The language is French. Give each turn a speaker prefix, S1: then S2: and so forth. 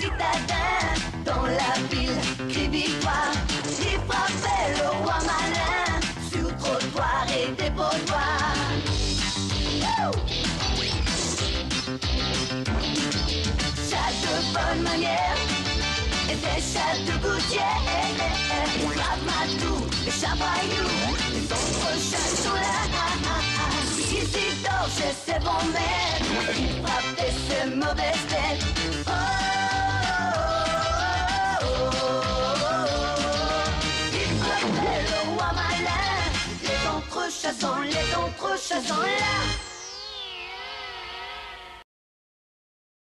S1: citadins dans la ville victoire. Il frappait le roi malin sur trottoir et dépotoir. Chat de bonne manière et des chats de gouttière. Ramatou, les chapaillous, les autres chats sont là. Ici chez ses bons maîtres, il frappait ses mauvaises têtes. notre chasse en